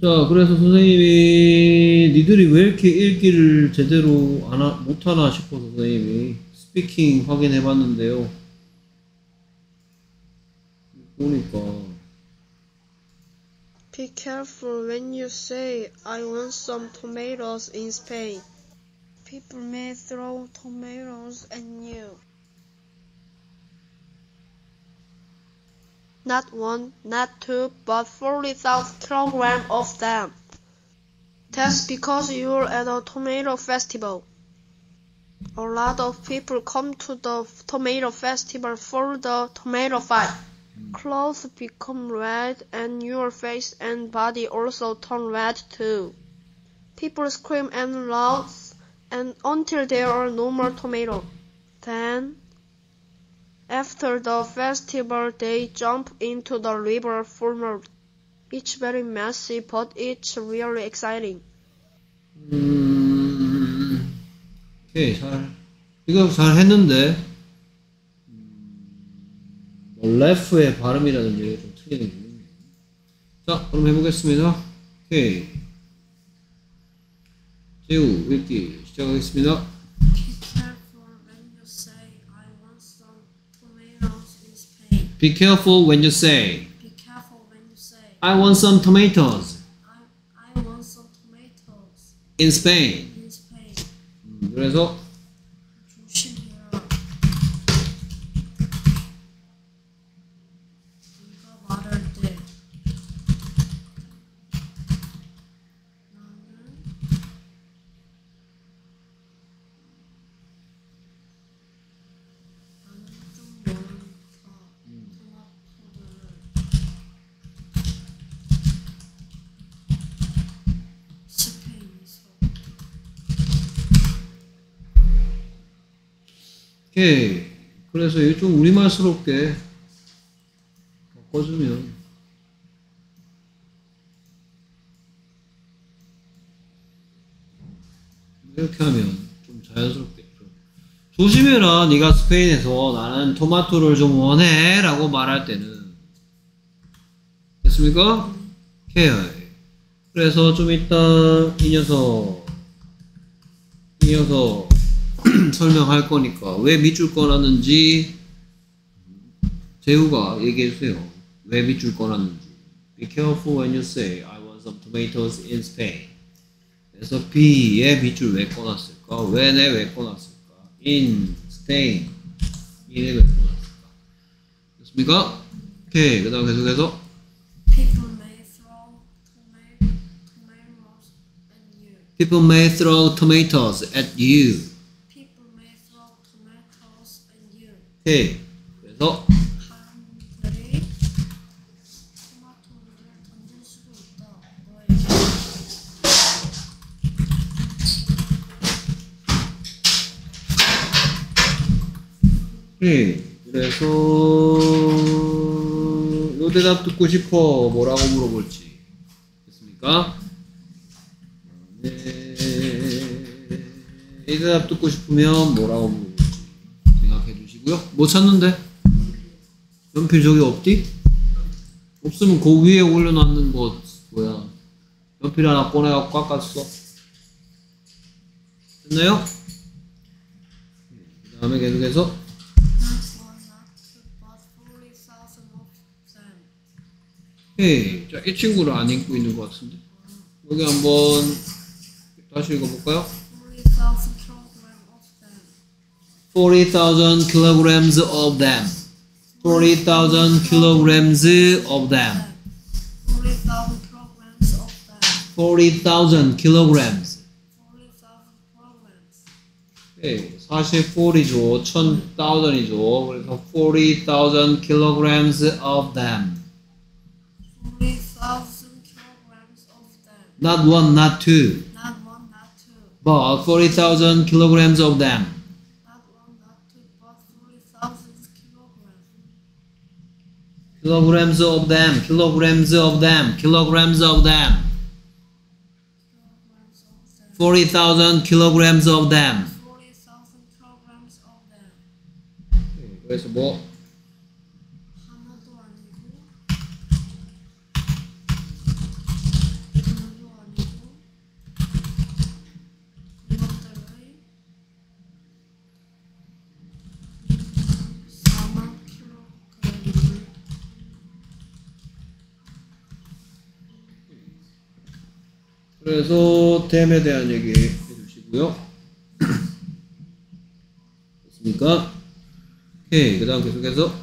자, 그래서 선생님이 니들이 왜 이렇게 읽기를 제대로 안 하, 못하나 싶어서 선생님이 스피킹 확인해 봤는데요. 보니까 Be careful when you say, I want some tomatoes in Spain. People may throw tomatoes at you. Not one, not two, but 40,000 kilograms of them. That's because you're at a tomato festival. A lot of people come to the tomato festival for the tomato fight. Clothes become red and your face and body also turn red too. People scream and loud and until there are no more tomatoes. Then after the festival they jump into the river for more. It's very messy but it's really exciting. 음, 오케이 잘 이거 잘 했는데 음, 뭐 left의 발음이라든지 좀 틀리는 게 있네요. 자, 그럼 해보겠습니다. 오케이 제우 읽기 시작하겠습니다. Be careful when you say Be careful when you say I want some tomatoes I, I want some tomatoes in Spain. in Spain. 음, 그래서 그래서 이거 좀 우리말스럽게 바꿔주면. 이렇게 하면 좀 자연스럽게 조심해라. 네가 스페인에서 나는 토마토를 좀 원해 라고 말할 때는. 됐습니까? 오케이. 그래서 좀 이따 이 녀석 이 녀석 설명할 거니까 왜 밑줄 꺼놨는지 재우가 얘기해 주세요. 왜 밑줄 꺼놨는지. Be careful when you say I want some tomatoes in Spain. 그래서 B에 밑줄 왜 꺼놨을까? 왜내 왜 꺼놨을까? In Spain. 이에 왜 꺼놨을까? 됐습니까? 오케이. 그 다음 계속해서 People may throw toma- tomatoes at you. People may throw tomatoes at you. 오케이. 그래서 있다. 너에게. 예, 그래서 요 대답 듣고 싶어 뭐라고 물어볼지 됐습니까? 네, 이 대답 듣고 싶으면 뭐라고 물어볼지 생각해 주시고요. 뭐 찾는데? 연필 저기 없디? 없으면 그 위에 올려놨는 거 뭐야? 연필 하나 꺼내갖고 깎았어. 됐나요? 그 다음에 계속해서. 오케이. 자, 이 친구를 안 읽고 있는 것 같은데. 여기 한번 다시 읽어볼까요? Forty thousand kilograms of them. 40,000 kilograms of them. 40,000 kilograms of them. Forty thousand 40,000 kilograms. kilograms. Forty thousand kilograms. 오케이. 44이죠. 1000,000이죠. 그래서 40,000 kilograms of them. Forty thousand kilograms of them. Not one, not two, Not one, not two. but 40,000 kilograms of them. Kilograms of them, kilograms of them, kilograms of them. Kilograms of them. 40,000 kilograms of them. Forty thousand kilograms of them. 그래서 뭐 그래서 댐에 대한 얘기 해주시고요. 됐습니까? 오케이. 그 다음 계속해서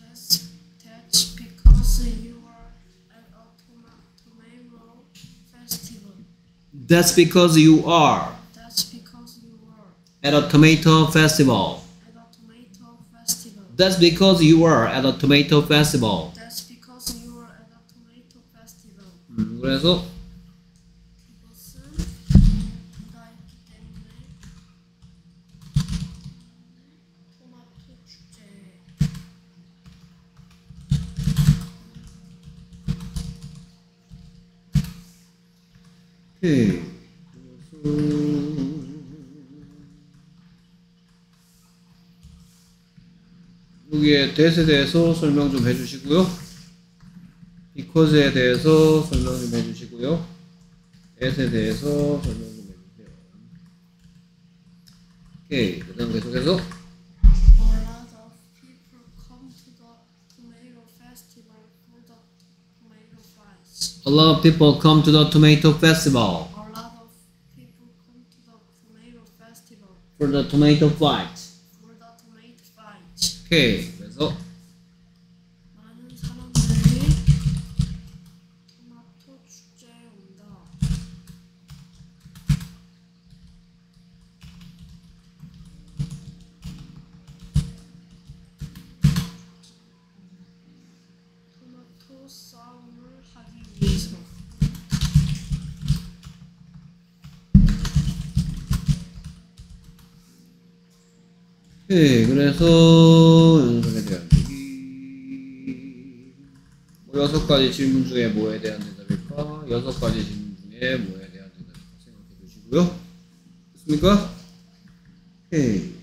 That's, that's because you are at a toma- tomato festival. That's because you are That's because you are at a tomato festival. at a tomato festival. That's because you are at a tomato festival. That's because you are at a tomato festival. 음, 그래서 여기에 that에 대해서 설명 좀 해주시고요. because에 대해서 설명 좀 해주시고요. at에 대해서 설명 좀 해주세요. 오케이. 그 다음 계속해서 A lot of people come to the tomato festival A lot of people come to the tomato festival for the tomato fight. for the tomato fries. 오케이. 그래서 오케이. 그래서 연속에 대한 얘기. 뭐 여섯 가지 질문 중에 뭐에 대한 대답일까? 여섯 가지 질문 중에 뭐에 대한 대답일까 생각해 주시고요. 됐습니까? 오케이.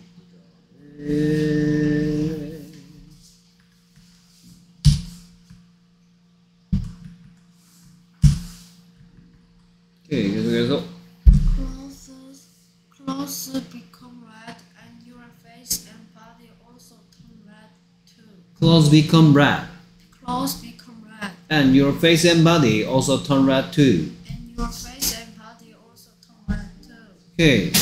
Become red, Clothes become red, and your face and body also turn red too. and your face and body also turn red too. 오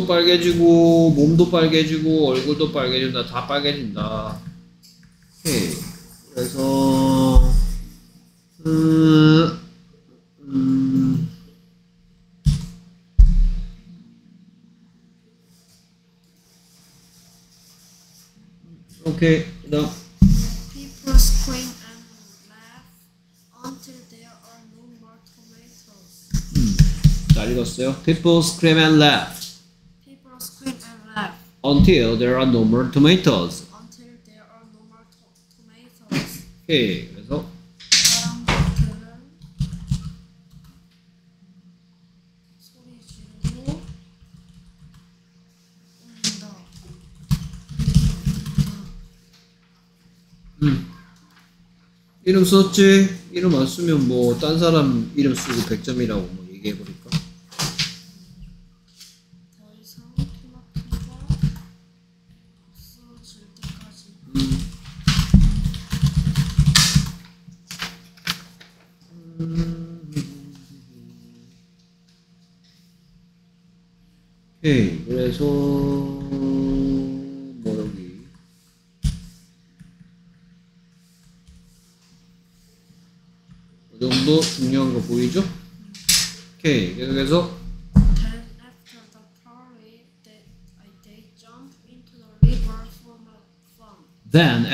옷도 빨개지고 몸도 빨개지고 얼굴도 빨개진다. 다 빨개진다. 오케이. 그래서 음, 음, 오케이. 그다음 People scream and laugh until there are no more tomatoes. 잘 읽었어요. People scream and laugh until there are no more tomatoes. until there are no more to- tomatoes. 오케이. 그래서. 음. 이름 썼지? 이름 안 쓰면 뭐 딴 사람 이름 쓰고 100점이라고 뭐 얘기해 버릴까?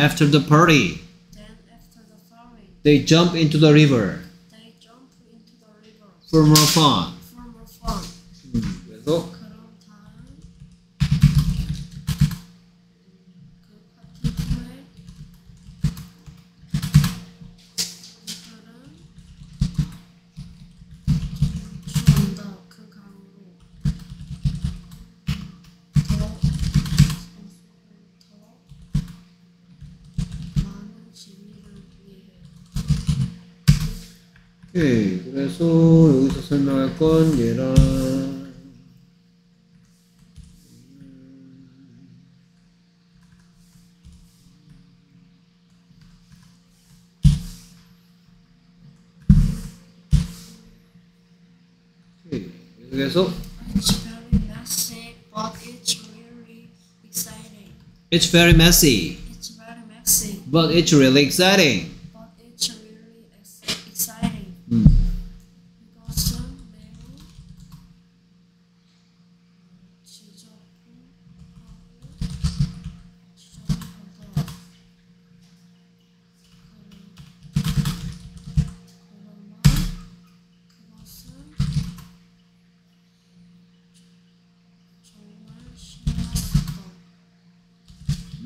after the party Then after the party, they jump into the river they jump into the river for more fun for more fun. 음, 그래서 건 얘랑 오케이. 그래서 It's very messy, but it's really exciting. it's very messy, It's very messy, but it's really exciting.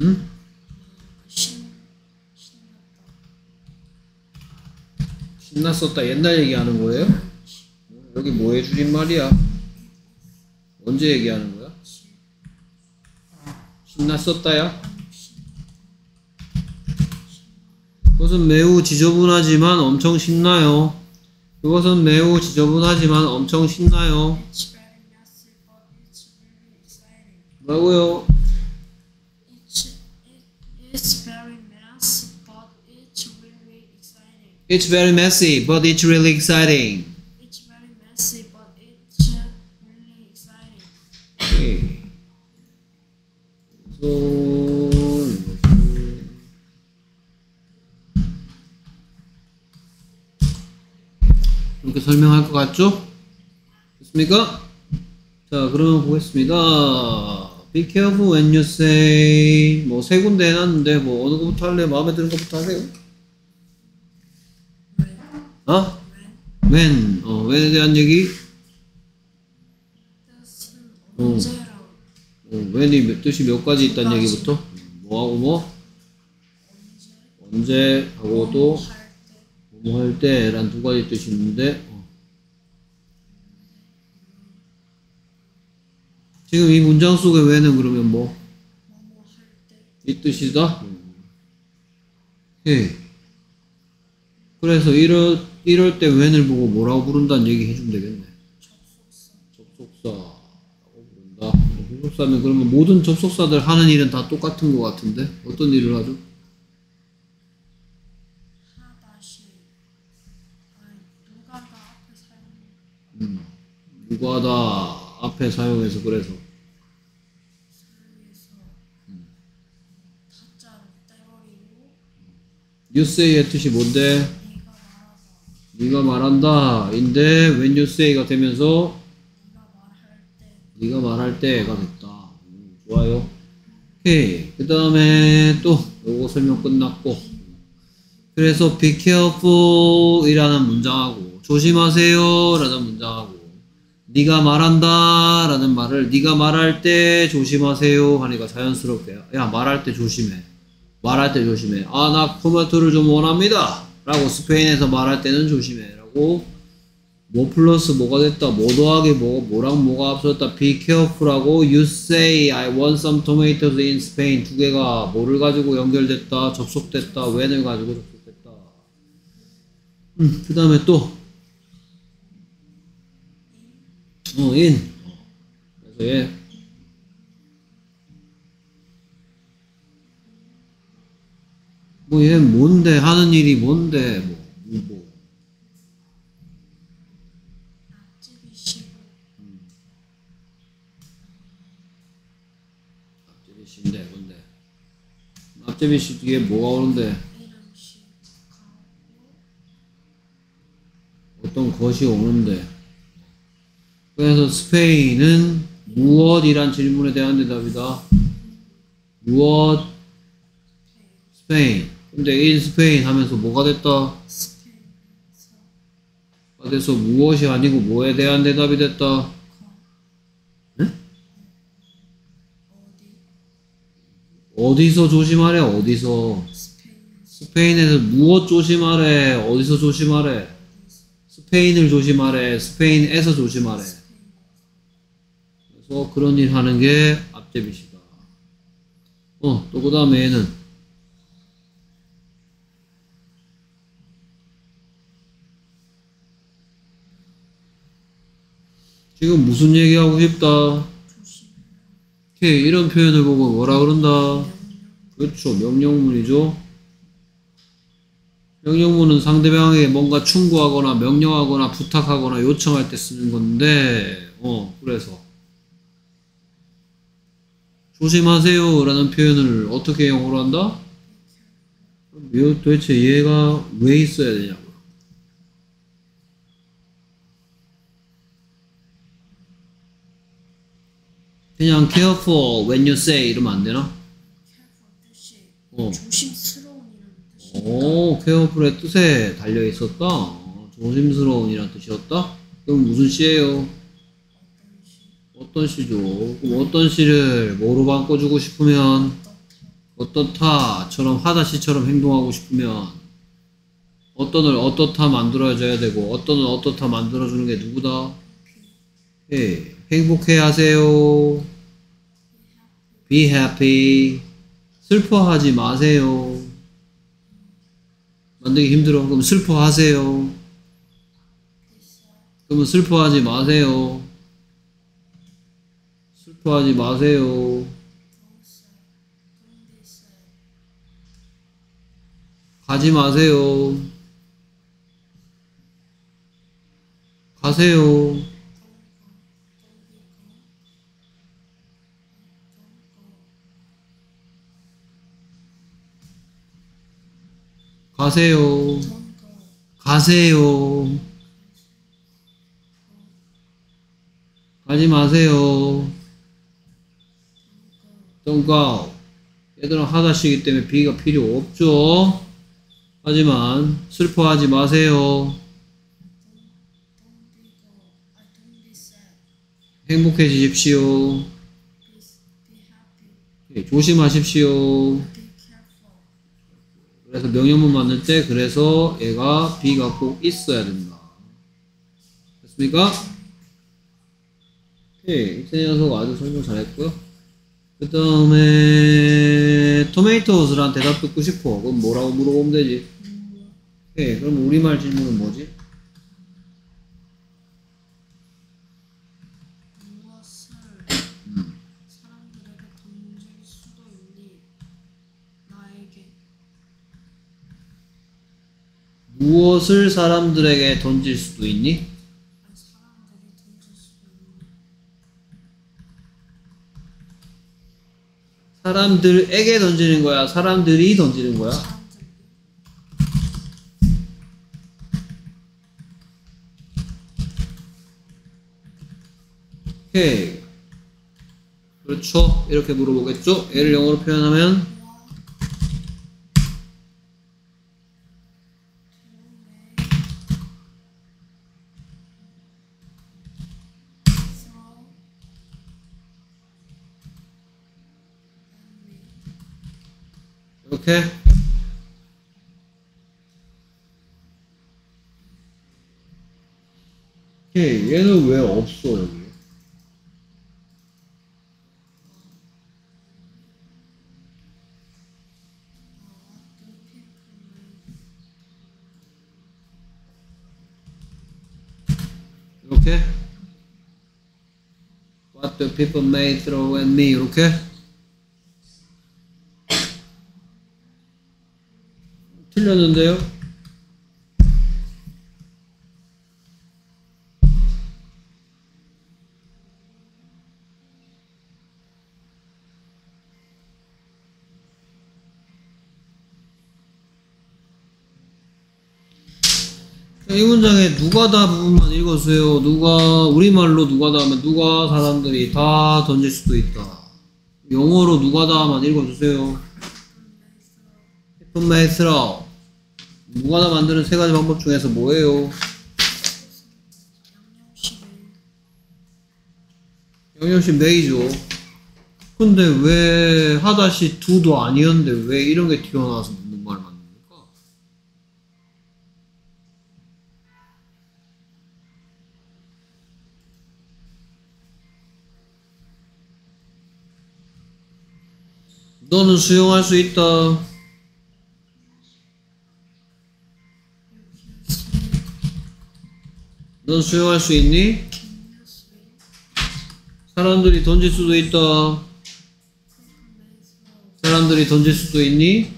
음? 신. 신났었다 옛날 얘기하는 거예요? 여기 뭐 해 주린 말이야? 언제 얘기하는 거야? 신났었다야? 그것은 매우 지저분하지만 엄청 신나요. 그것은 매우 지저분하지만 엄청 신나요. 뭐라고요? It's very messy, but it's really exciting. It's very messy, but it's really exciting. 오케이. 그래서 이렇게 설명할 것 같죠? 됐습니까? 자, 그러면 보겠습니다. Be careful when you say 뭐 세 군데 해놨는데 뭐 어느 거부터 할래? 마음에 드는 거부터 하세요. 어? when 어 when에 대한 얘기 어. 어, when이 몇 뜻이 몇 가지 있다는. 얘기부터 뭐하고 뭐 언제 하고 또할 때, 뭐할 때란 두 가지 뜻이 있는데 어. 지금 이 문장 속에 when은 그러면 뭐? 이 뜻이다? 예. 그래서 이럴, 이럴 때 when을 보고 뭐라고 부른다는 얘기 해주면 되겠네. 접속사, 접속사라고 부른다. 접속사면 그러면 모든 접속사들 하는 일은 다 똑같은 것 같은데 어떤 일을 하죠? 음, 누가다 앞에 사용해서 그래서 you say의 뜻이 뭔데? 네가 말한다 인데 when you say가 되면서 네가 말할 때, 네가 말할 때가 됐다. 음, 좋아요. 오케이. 그 다음에 또 요거 설명 끝났고 그래서 be careful 이라는 문장하고 조심하세요 라는 문장하고 네가 말한다 라는 말을 네가 말할 때 조심하세요 하니까 자연스럽게 야 말할 때 조심해 말할 때 조심해 아 나 토마토를 좀 원합니다 라고 스페인에서 말할 때는 조심해. 라고 뭐 플러스 뭐가 됐다 뭐 더하기 뭐 뭐랑 뭐가 앞섰다 be careful하고 you say I want some tomatoes in Spain. 두 개가 뭐를 가지고 연결됐다 접속됐다 when을 가지고 접속됐다. 음, 그 다음에 또. 어, in. 그래서 얘 뭐 얘 뭔데? 하는 일이 뭔데? 뭐, 뭐. 앞집이시고 앞제비씨인데 뭔데? 앞제비씨 뒤에 뭐가 오는데? 어떤 것이 오는데? 그래서 스페인은 무엇이란 질문에 대한 대답이다. 무엇? 스페인 근데 in 스페인 하면서 뭐가 됐다? 스페인에서 무엇이 아니고 뭐에 대한 대답이 됐다? 응? 어디 어디서 조심하래? 어디서? 스페인에서 무엇 조심하래? 어디서 조심하래? 스페인을 조심하래? 스페인에서 조심하래? 그래서 그런 일 하는 게 앞제비시다. 어 또 그 다음에 얘는 지금 무슨 얘기하고 싶다? 오케이, 이런 표현을 보고 뭐라 그런다? 그렇죠. 명령문이죠. 명령문은 상대방에게 뭔가 충고하거나 명령하거나 부탁하거나 요청할 때 쓰는 건데, 어, 그래서. 조심하세요 라는 표현을 어떻게 영어로 한다? 도대체 얘가 왜 있어야 되냐고요. 그냥 careful when you say 이러면 안 되나? 어. 조심스러운이라는 뜻이. 오, 케어풀의 뜻에 달려 있었다. 어, 조심스러운이란 뜻이었다. 그럼 무슨 시예요? 어떤 시죠? 그럼 어떤 시를 뭐로 바꿔주고 싶으면 어떻다처럼 하다시처럼 행동하고 싶으면 어떤을 어떻다 만들어줘야 되고 어떤을 어떻다 만들어주는 게 누구다? 예, 행복해 하세요. Be happy. 슬퍼하지 마세요. 만들기 힘들어. 그럼 슬퍼하세요. 그러면 슬퍼하지 마세요. 슬퍼하지 마세요. 가지 마세요. 가세요. 가세요. 가세요. 가지 마세요. Don't go. 얘들은 하다시기 때문에 비가 필요 없죠. 하지만 슬퍼하지 마세요. 행복해지십시오. 예, 조심하십시오. 그래서 명령문 만들 때 그래서 얘가 B가 꼭 있어야 된다. 됐습니까? 오케이. 이 녀석 아주 설명 잘했고요. 그 다음에 토메이토스란 대답 듣고 싶어. 그럼 뭐라고 물어보면 되지? 오케이. 그럼 우리말 질문은 뭐지? 무엇을 사람들에게 던질 수도 있니? 사람들에게 던지는 거야? 사람들이 던지는 거야? 오케이. 그렇죠. 이렇게 물어보겠죠? 얘를 영어로 표현하면 이렇게 오케이. 얘는 왜 없어 여기? 이렇게 What do people may throw at me 이 틀렸는데요? 자, 이 문장에 누가 다 부분만 읽어주세요. 누가 우리말로 누가 다 하면 누가 사람들이 다 던질 수도 있다. 영어로 누가 다만 읽어주세요. People. 누가다 만드는 세 가지 방법 중에서 뭐예요? 영역식 메이죠. 근데 왜 하다시 두도 아니었는데 왜 이런 게 튀어나와서 묻는 말 만듭니까? 너는 수영할 수 있다. 넌 수영할 수 있니? 사람들이 던질 수도 있다. 사람들이 던질 수도 있니?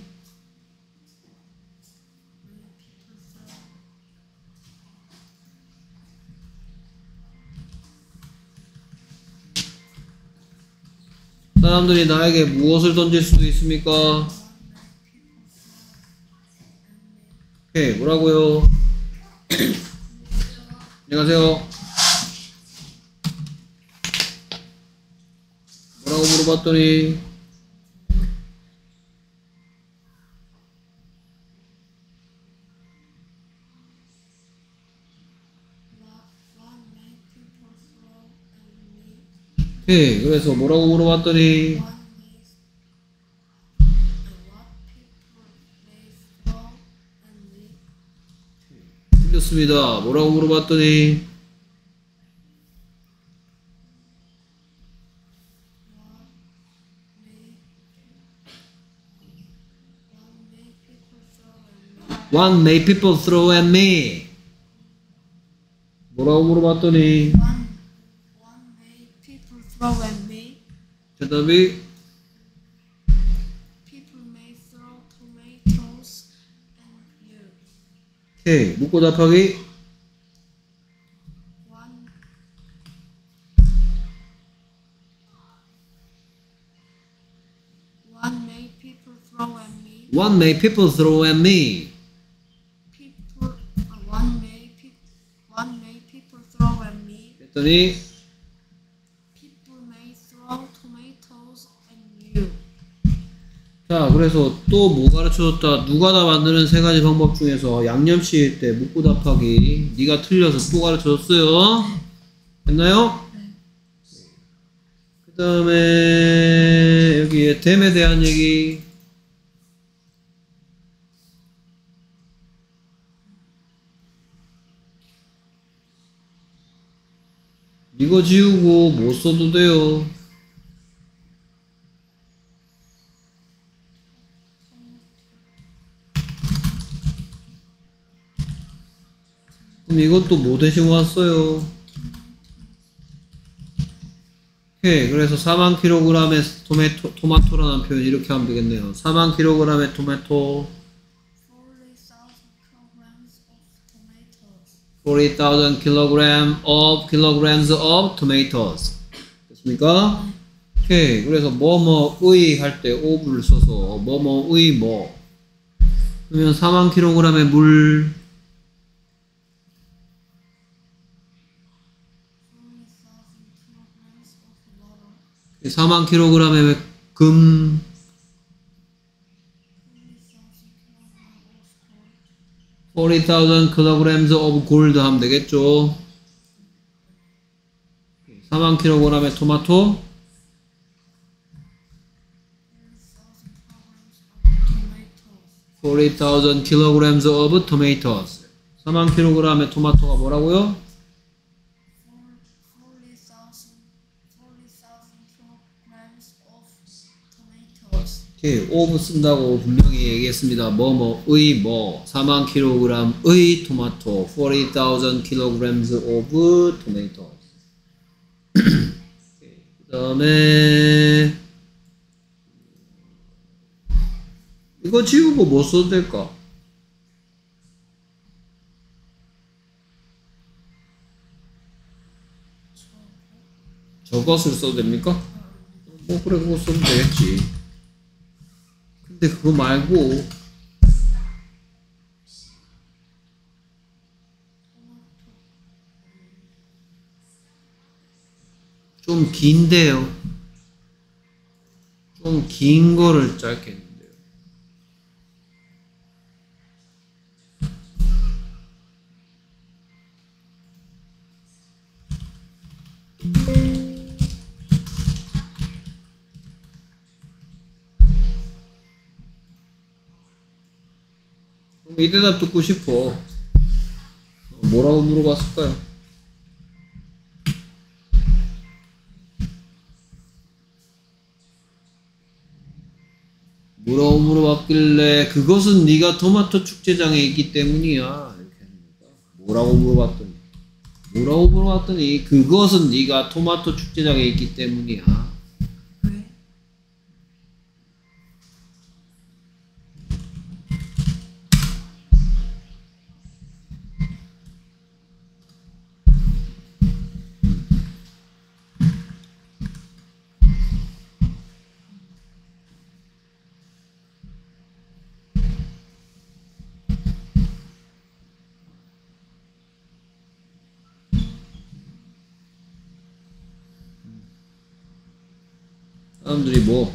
사람들이 나에게 무엇을 던질 수도 있습니까? 오케이, 뭐라고요? 안녕하세요. 뭐라고 물어봤더니? 오케이, 그래서 뭐라고 물어봤더니 틀렸습니다. 뭐라고 물어봤더니 What made people throw at me? What made people throw at me? 뭐라고 물어봤더니 What, what made people throw at me? 대답이 오케이, 묻고 답하기 One made people throw at me? People throw at me? People uh, people what made people throw at me? 했더니 자, 그래서 또 뭐 가르쳐줬다? 누가 다 만드는 세 가지 방법 중에서 양념치일 때 묻고 답하기 네가 틀려서 또 가르쳐줬어요. 됐나요? 그 다음에 여기에 댐에 대한 얘기 이거 지우고 못 써도 돼요. 이것도 뭐 대신 왔어요? 오케이. 그래서 4만 킬로그램의 토마토, 토마토라는 표현 이렇게 하면 되겠네요. 4만 킬로그램의 토마토, 40,000 kilograms of tomatoes. 40,000 kilogram of kilograms of tomatoes. 됐습니까? 오케이. 그래서 뭐뭐의 할 때 of를 써서 뭐뭐의 뭐. 그러면 4만 킬로그램의 물, 4만 킬로그램의 금, 40,000 kilograms of gold. 40,000 kilograms of gold 하면 되겠죠. 4만 킬로그램의 토마토, 40,000 kilograms of tomatoes. 40,000 kilograms of tomatoes. 4만 킬로그램의 토마토가 뭐라고요? Of 쓴다고 분명히 얘기했습니다. 뭐, 뭐, 의, 뭐. 4만 킬로그램의 토마토. 40,000 kilograms of tomatoes. 그 다음에, 이거 지우고 뭐 써도 될까? 저것을 써도 됩니까? 뭐 그래 그거 써도 되겠지 근데 그거 말고 좀 긴데요. 좀 긴 거를 짧게 했는데요. 그 이 대답 듣고 싶어. 어, 뭐라고 물어봤을까요? 뭐라고 물어봤길래 그것은 네가 토마토 축제장에 있기 때문이야 이렇게 합니다. 뭐라고 물어봤더니 뭐라고 물어봤더니 그것은 네가 토마토 축제장에 있기 때문이야. 사람들이 뭐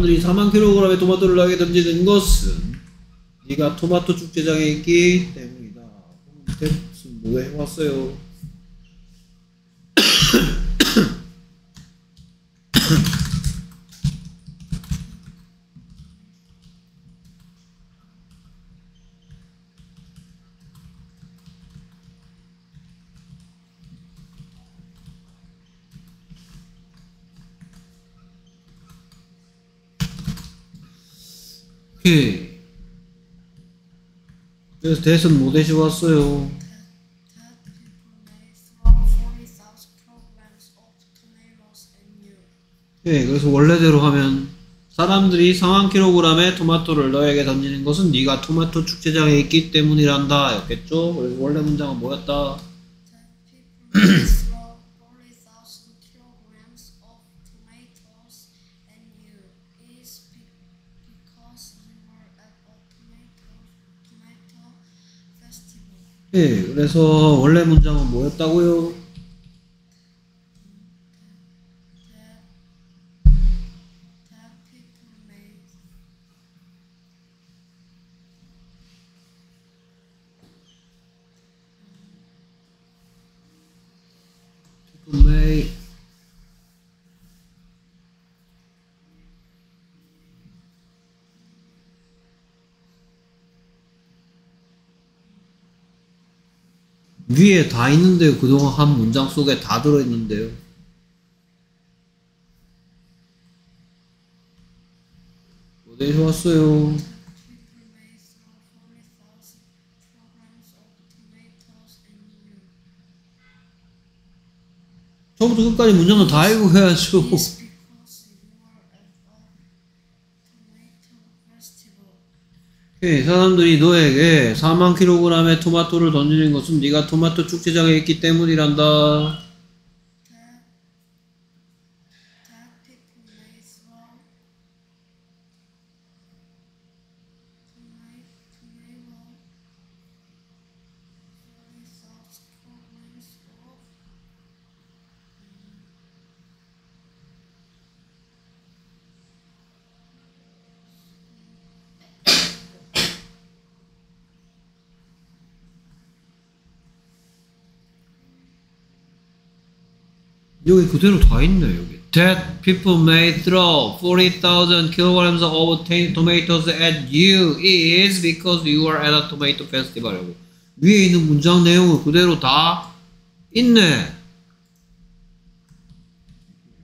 사람들이 4만 킬로그램의 토마토를 나게 던지는 것은 네가 토마토 축제장에 있기 때문이다. 무슨 뭐 해왔어요? 오케이. 그래서 대선 못 해주었어요. That people may throw 40,000 kilograms of tomatoes at you. 예, 그래서 원래대로 하면 사람들이 4만 킬로그램의 토마토를 너에게 던지는 것은 네가 토마토 축제장에 있기 때문이란다 였겠죠? 그래서 원래 문장은 뭐였다? 예, 그래서 원래 문장은 뭐였다고요? 위에 다 있는데요. 그동안 한 문장 속에 다 들어있는데요. 어디 좋았어요? people may throw 40,000 kilograms of tomatoes at you. 처음부터 끝까지 문장을 다 읽고 해야죠. 이, 사람들이 너에게 4만 킬로그램의 토마토를 던지는 것은 네가 토마토 축제장에 있기 때문이란다. 여기 그대로 다 있네 여기. That people may throw 40,000 kilograms of tomatoes at you is because you are at a tomato festival. 라고. 위에 있는 문장 내용을 그대로 다 있네.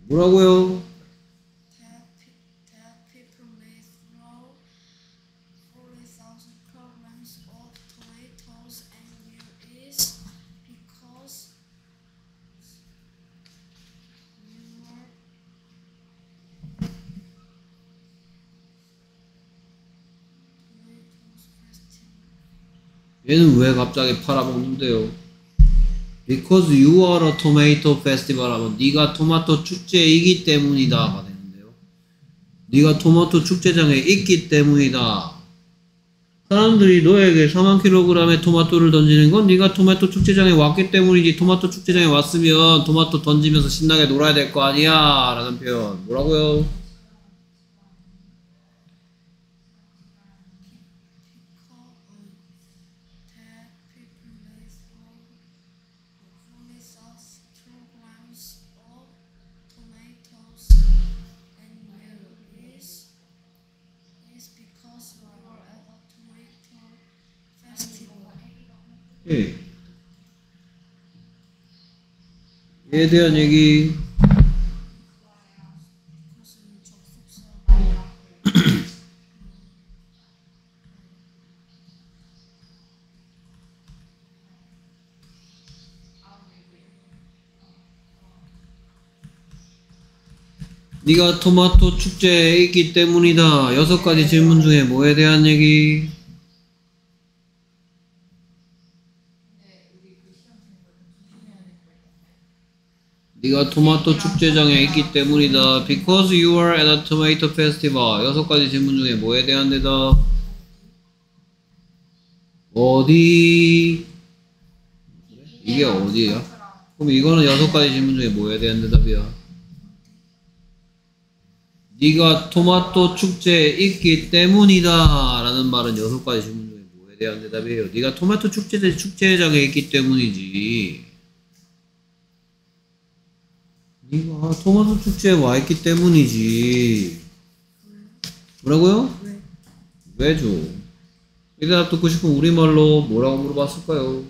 뭐라고요? 얘는 왜 갑자기 팔아먹는데요? Because you are a tomato festival 하면 네가 토마토 축제이기 때문이다가 되는데요. 네가 토마토 축제장에 있기 때문이다. 사람들이 너에게 4만 킬로그램의 토마토를 던지는 건 네가 토마토 축제장에 왔기 때문이지 토마토 축제장에 왔으면 토마토 던지면서 신나게 놀아야 될 거 아니야 라는 표현 뭐라고요? 예. 얘에 대한 얘기. 네가 토마토 축제에 있기 때문이다. 여섯 가지 질문 중에 뭐에 대한 얘기? 네가 토마토 축제장에 있기 때문이다. Because you are at a tomato festival. 여섯 가지 질문 중에 뭐에 대한 대답? 어디? 이게 어디야? 그럼 이거는 여섯 가지 질문 중에 뭐에 대한 대답이야? 네가 토마토 축제에 있기 때문이다 라는 말은 여섯 가지 질문 중에 뭐에 대한 대답이에요? 네가 토마토 축제 축제장에 있기 때문이지 네가 토마토 축제에 와 있기 때문이지 뭐라고요? 왜? 왜죠? 이 대답 듣고 싶으면 우리말로 뭐라고 물어봤을까요?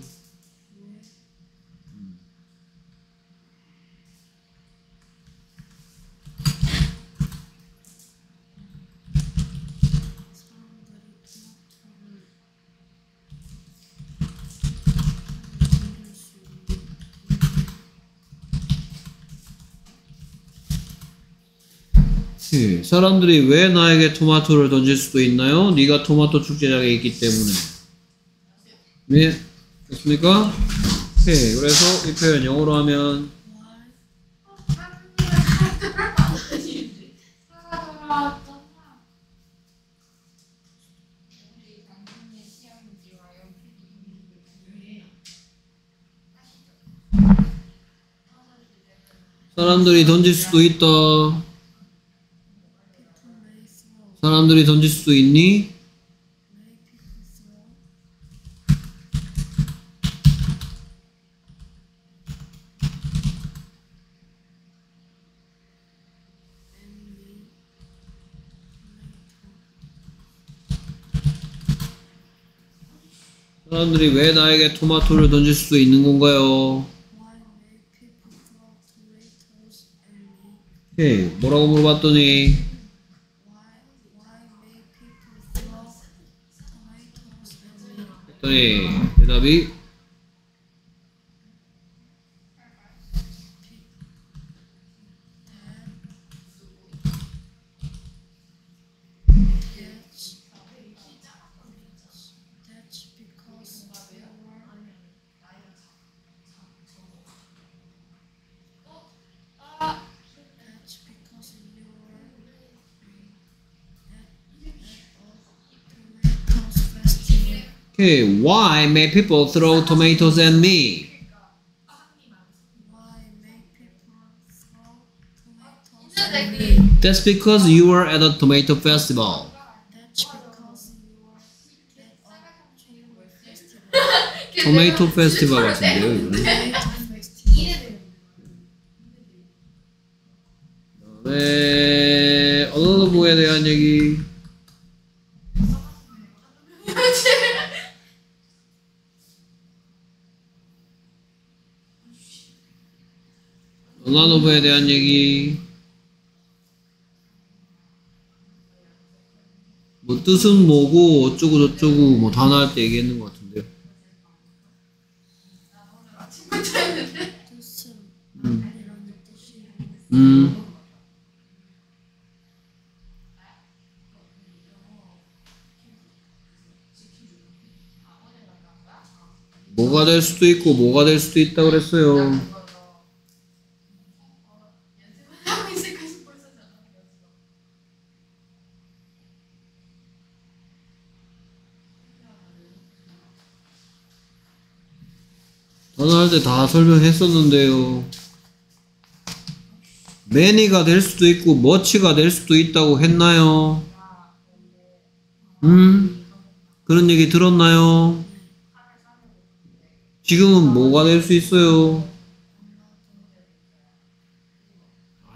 예, 사람들이 왜 나에게 토마토를 던질 수도 있나요? 네가 토마토 축제장에 있기 때문에. 네, 됐습니까? 예, 그래서 이 표현 영어로 하면 사람들이 던질 수도 있다. 사람들이 던질 수도 있니? 사람들이 왜 나에게 토마토를 던질 수도 있는 건가요? 오케이, 뭐라고 물어봤더니 at me? 했 festival. 오케이, why may people throw tomatoes at me? Why may people throw tomatoes at me? That's because you are at a tomato festival. That's because you are at a tomato festival. 토마토 페스티벌 같은데요, 이거는. Tomato festival. 네, 언어 부에 대한 얘기. 부에 대한 얘기. 뭐 뜻은 뭐고 어쩌고 저쩌고 뭐 단어 할 때 얘기했는 것 같은데요. 뜻이고 음. 뭐가 될 수도 있고 뭐가 될 수도 있다 그랬어요. 단어할 때 다 설명했었는데요. 매니가 될 수도 있고 머치가 될 수도 있다고 했나요? 음? 그런 얘기 들었나요? 지금은 뭐가 될 수 있어요?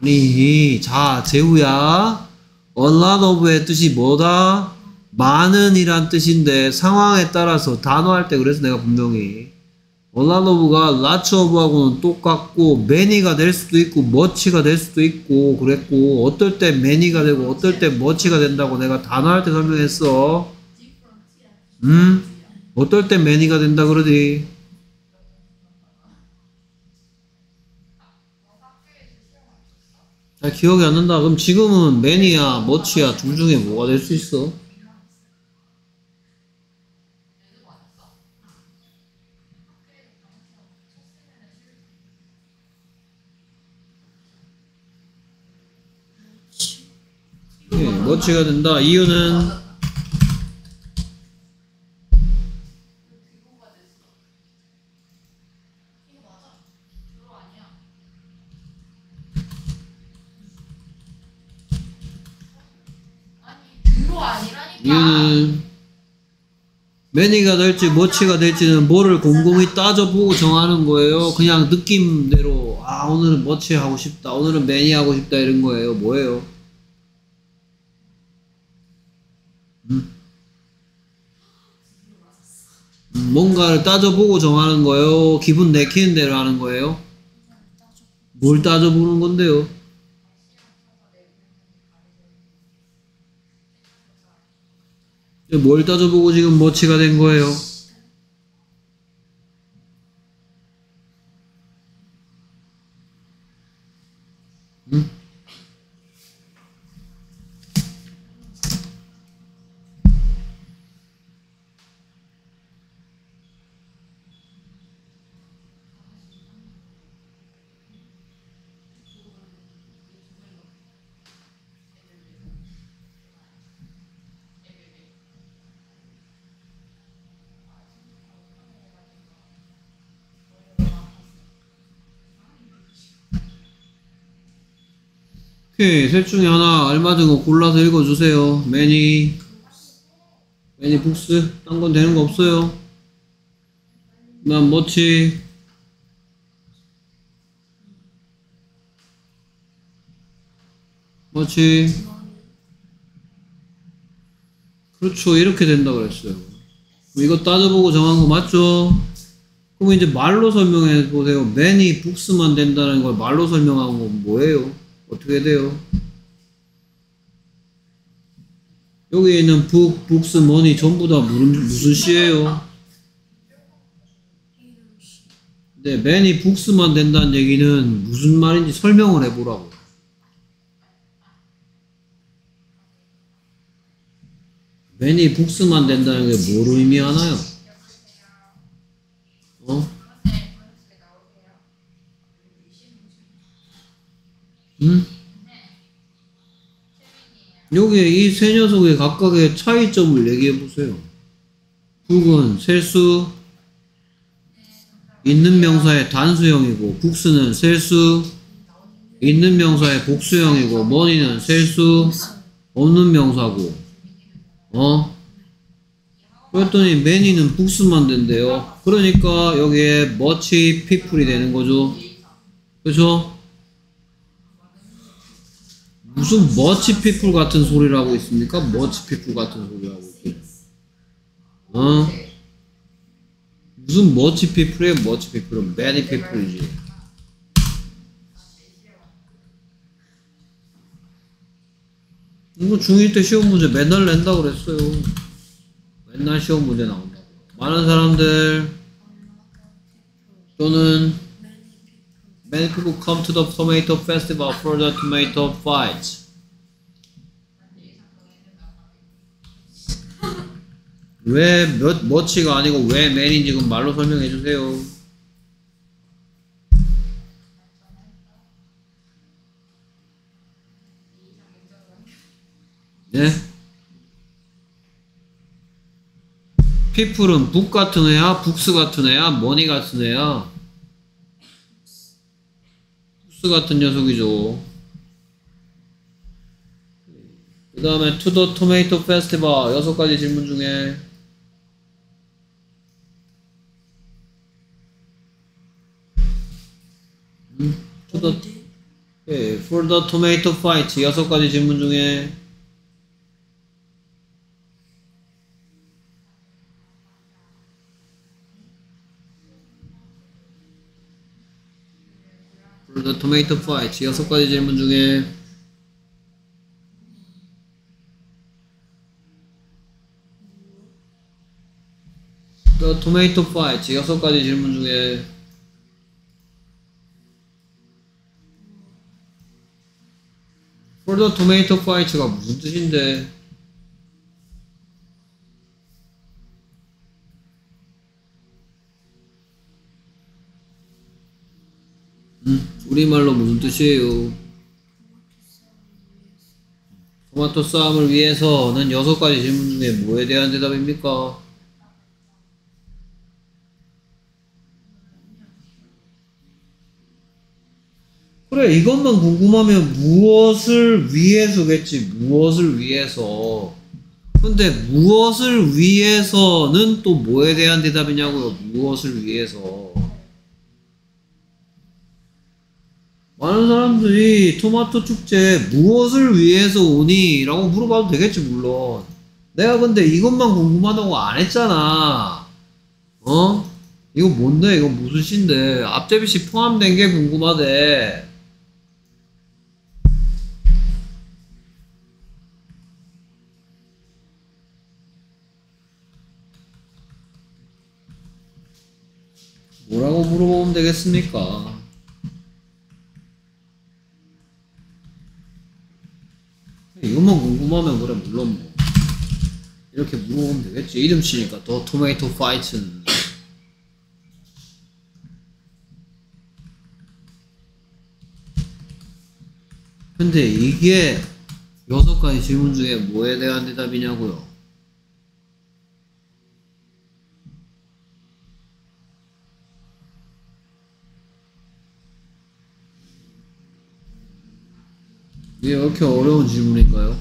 아니, 자, 재우야. a lot of의 뜻이 뭐다? 많은 이란 뜻인데 상황에 따라서 단어할 때 그래서 내가 분명히 얼라노브가 라츠오브하고는 똑같고 매니가 될 수도 있고 머치가 될 수도 있고 그랬고 어떨 때 매니가 되고 어떨 때 머치가 된다고 내가 단어할 때 설명했어 음? 어떨 때 매니가 된다 그러지 잘 기억이 안 난다 그럼 지금은 매니야 머치야 둘 중에 뭐가 될 수 있어? 예, 머치가 된다. 이유는. 이유는 매니가 될지 머치가 될지는 뭐를 곰곰이 따져보고 정하는 거예요. 그냥 느낌대로 아 오늘은 머치 하고 싶다. 오늘은 매니 하고 싶다 이런 거예요. 뭐예요? 뭔가를 따져보고 정하는 거예요. 기분 내키는 대로 하는 거예요. 뭘 따져보는 건데요? 뭘 따져보고 지금 머치가 된 거예요? 오케이, 셋 중에 하나 알맞은 거 골라서 읽어주세요. 매니, 매니 북스, 딴 건 되는 거 없어요. 난 머치, 머치. 그렇죠, 이렇게 된다 그랬어요. 이거 따져보고 정한 거 맞죠? 그럼 이제 말로 설명해 보세요. 매니 북스만 된다는 걸 말로 설명한 건 뭐예요? 어떻게 돼요? 여기 있는 북, 북스, 머니 전부 다 무슨, 무슨 시예요? 근데 맨이 북스만 된다는 얘기는 무슨 말인지 설명을 해보라고. 맨이 북스만 된다는 게 뭐로 의미하나요? 어? 응? 여기에 이세 녀석의 각각의 차이점을 얘기해 보세요. 북은 셀 수 있는 명사의 단수형이고 북스는 셀 수 있는 명사의 복수형이고 머니는 셀 수 없는 명사고 어? 그랬더니 매니는 북스만 된대요. 그러니까 여기에 머치 피플이 되는 거죠. 그렇죠? 무슨 much people 같은 소리를 하고 있습니까? much people 같은 소리를 하고 있어요. 어? 무슨 much people이에요? much people은 many people이지. 이거 중1 때 시험 문제 맨날 낸다 그랬어요. 맨날 시험 문제 나온다고. 많은 사람들 또는 Many people come to the tomato festival for the tomato fight. 왜 몇, 머치가 아니고 왜 맨인지 그 말로 설명해 주세요. 네? 피플은 북 같은 애야, 북스 같은 애야, 머니 같은 애야. 북스 같은 녀석이죠. 그 다음에 the tomato festival 여섯 가지 질문 중에 음, the 예, for the tomato fight 여섯 가지 질문 중에 the tomato fight 여섯 가지 질문 중에 The tomato fight 여섯 가지 질문 중에 For the tomato fight가 무슨 뜻인데? 음, 우리말로 무슨 뜻이에요? 토마토 싸움을 위해서는 여섯 가지 질문 중에 뭐에 대한 대답입니까? 그래, 이것만 궁금하면 무엇을 위해서겠지, 무엇을 위해서. 근데 무엇을 위해서는 또 뭐에 대한 대답이냐고요, 무엇을 위해서. 많은 사람들이 토마토 축제 무엇을 위해서 오니? 라고 물어봐도 되겠지, 물론. 내가 근데 이것만 궁금하다고 안 했잖아. 어? 이거 뭔데? 이거 무슨 시인데? 앞제비 씨 포함된 게 궁금하대. 뭐라고 물어보면 되겠습니까? 이것만 궁금하면 그래 물론 뭐 이렇게 물어보면 되겠지. 이름 치니까 더 토마토 파이트는 근데 이게 여섯 가지 질문 중에 뭐에 대한 대답이냐고요 이게 왜 이렇게 어려운 질문인가요?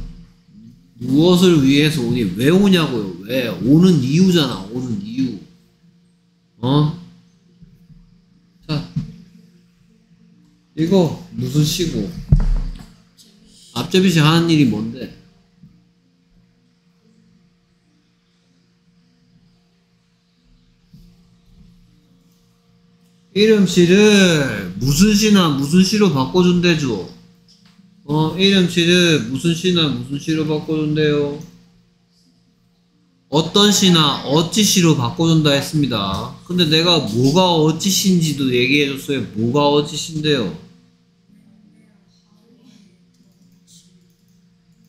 무엇을 위해서 오니? 왜 오냐고요? 왜? 오는 이유잖아. 오는 이유. 어? 자, 이거 무슨 시고? 앞제비시 하는 일이 뭔데? 이름 씨를 무슨 시나 무슨 시로 바꿔준대죠? 어, 이름 씨를 무슨 시나 무슨 시로 바꿔준대요? 어떤 시나 어찌 시로 바꿔준다 했습니다. 근데 내가 뭐가 어찌 시인지도 얘기해줬어요. 뭐가 어찌 시인데요?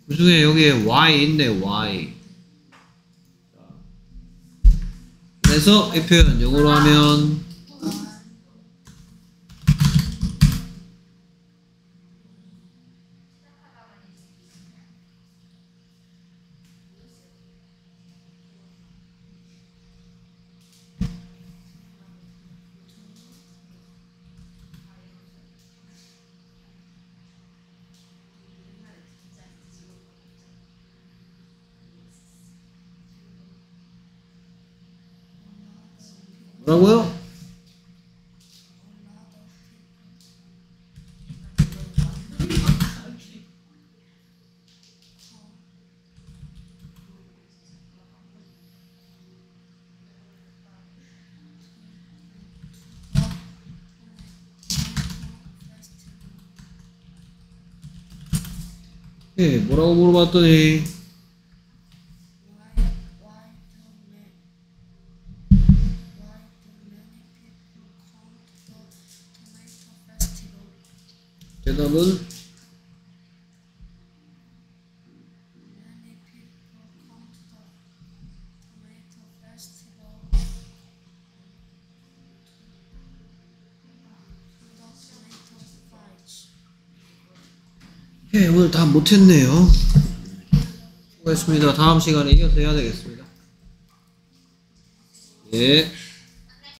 그 중에 여기에 Y 있네, Y. 그래서 이 표현 영어로 하면 뭐라고요? 예, 뭐라고 물어봤더니 못했네요. 수고했습니다. 다음 시간에 이어서 해야 되겠습니다. 예.